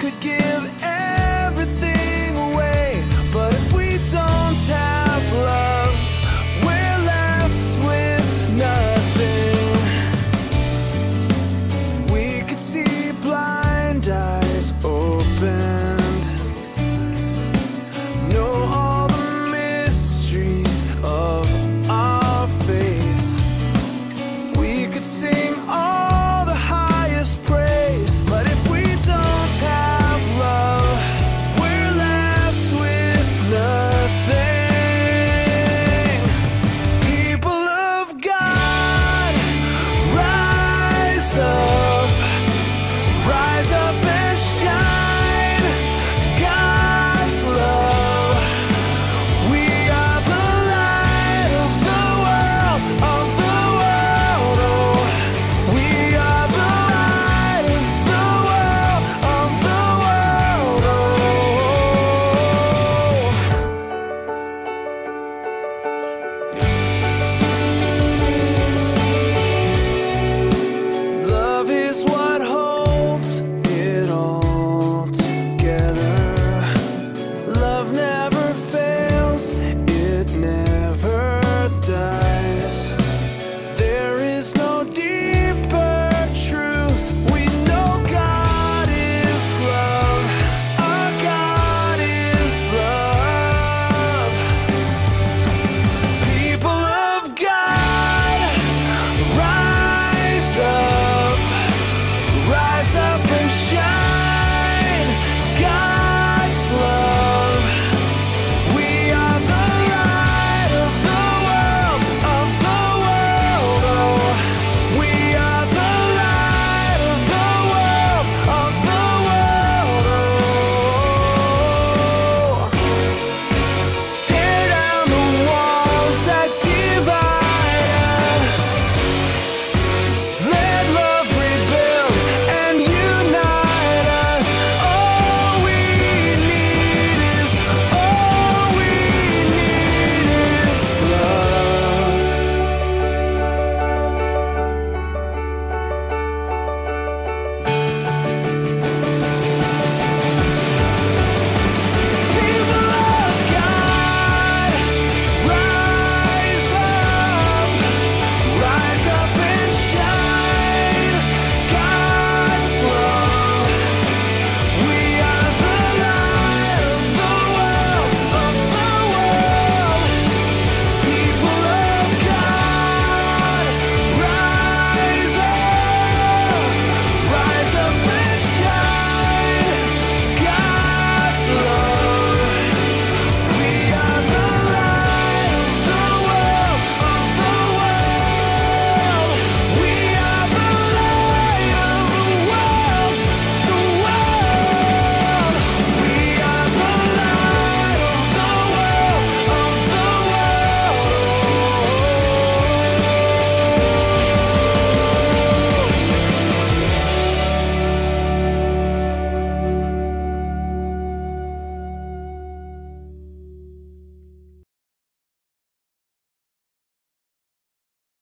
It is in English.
Could get could see.